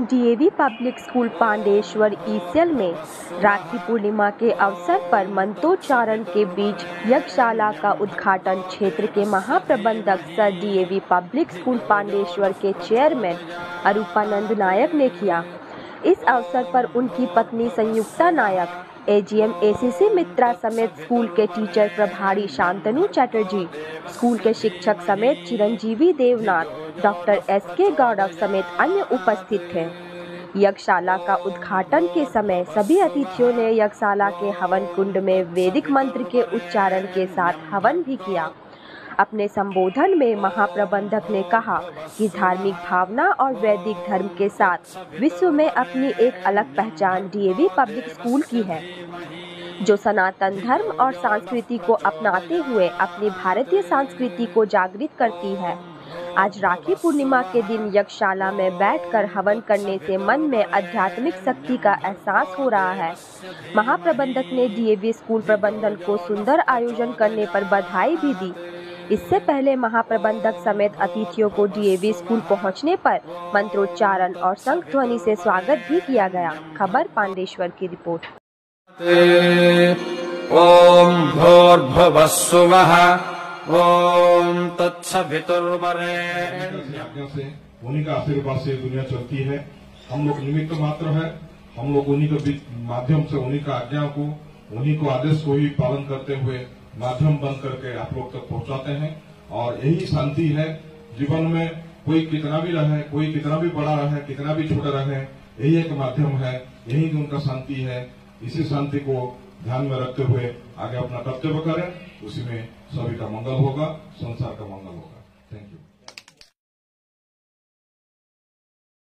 DAV public school Pandeshwar ECL में राखी पूर्णिमा के अवसर पर मंत्रोच्चारण के बीच यज्ञशाला का उद्घाटन क्षेत्र के महाप्रबंधक sir DAV public school Pandeshwar के चेयरमैन अरूपानंद नायक ने किया। इस अवसर पर उनकी पत्नी संयुक्ता नायक एजीएम एसीसी मित्रा समेत स्कूल के टीचर प्रभारी शांतनु चटर्जी, स्कूल के शिक्षक समेत चिरंजीवी देवनाथ, डॉक्टर एस के गौरव समेत अन्य उपस्थित थे। यज्ञशाला का उद्घाटन के समय सभी अतिथियों ने यज्ञशाला के हवन कुंड में वैदिक मंत्र के उच्चारण के साथ हवन भी किया। अपने संबोधन में महाप्रबंधक ने कहा कि धार्मिक भावना और वैदिक धर्म के साथ विश्व में अपनी एक अलग पहचान डीएवी पब्लिक स्कूल की है, जो सनातन धर्म और संस्कृति को अपनाते हुए अपनी भारतीय संस्कृति को जागृत करती है। आज राखी पूर्णिमा के दिन यज्ञशाला में बैठकर हवन करने से मन में आध्यात्मिक शक्ति का एहसास हो रहा है। महाप्रबंधक ने डीएवी स्कूल प्रबंधन को सुंदर आयोजन करने पर बधाई भी दी। इससे पहले महाप्रबंधक समेत अतिथियों को डीएवी स्कूल पहुँचने पर मंत्रोच्चारण और संघ ध्वनि से स्वागत भी किया गया। खबर पांडेश्वर की रिपोर्ट। ओम भोर्भुवः तत्सवितुर्वरे। से उन्हीं का आशीर्वाद से दुनिया चलती है हम लोग निमित्त मात्र है। हम लोग उन्हीं के माध्यम से उन्हीं का आज्ञा को उन्हीं को आदेश को ही पालन करते हुए माध्यम बन करके आप लोग तक पहुंचाते हैं। और यही शांति है, जीवन में कोई कितना भी रहे, कोई कितना भी बड़ा रहे, कितना भी छोटा रहे, यही एक माध्यम है, यही उनका शांति है। इसी शांति को ध्यान में रखते हुए आगे अपना कर्तव्य करें, उसी में सभी का मंगल होगा, संसार का मंगल होगा।